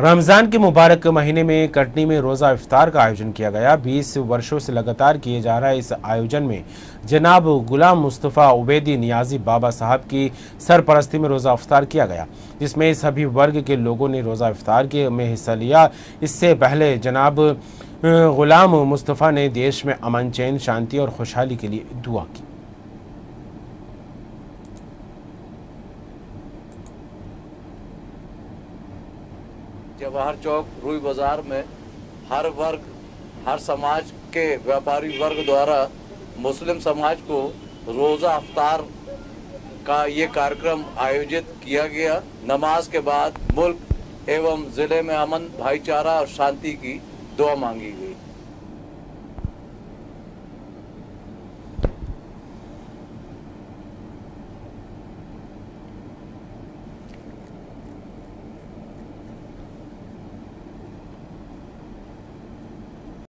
रमज़ान के मुबारक महीने में कटनी में रोज़ा इफ्तार का आयोजन किया गया। 20 वर्षों से लगातार किए जा रहा इस आयोजन में जनाब गुलाम मुस्तफ़ा उबैदी नियाजी बाबा साहब की सरपरस्ती में रोज़ा इफ्तार किया गया, जिसमें सभी वर्ग के लोगों ने रोज़ा इफ्तार के में हिस्सा लिया। इससे पहले जनाब गुलाम मुस्तफ़ा ने देश में अमन, चैन, शांति और खुशहाली के लिए दुआ की। जवाहर चौक, रूई बाज़ार में हर वर्ग, हर समाज के व्यापारी वर्ग द्वारा मुस्लिम समाज को रोज़ा अफ्तार का ये कार्यक्रम आयोजित किया गया। नमाज़ के बाद मुल्क एवं ज़िले में अमन, भाईचारा और शांति की दुआ मांगी गई।